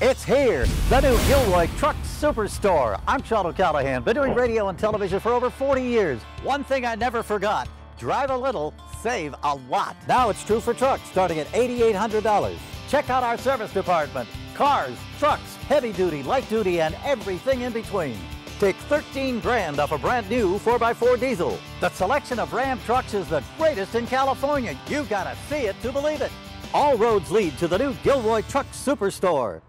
It's here, the new Gilroy Truck Superstore. I'm Sean O'Callahan, been doing radio and television for over 40 years. One thing I never forgot, drive a little, save a lot. Now it's true for trucks, starting at $8,800. Check out our service department. Cars, trucks, heavy duty, light duty, and everything in between. Take 13 grand off a brand new 4x4 diesel. The selection of Ram trucks is the greatest in California. You gotta see it to believe it. All roads lead to the new Gilroy Truck Superstore.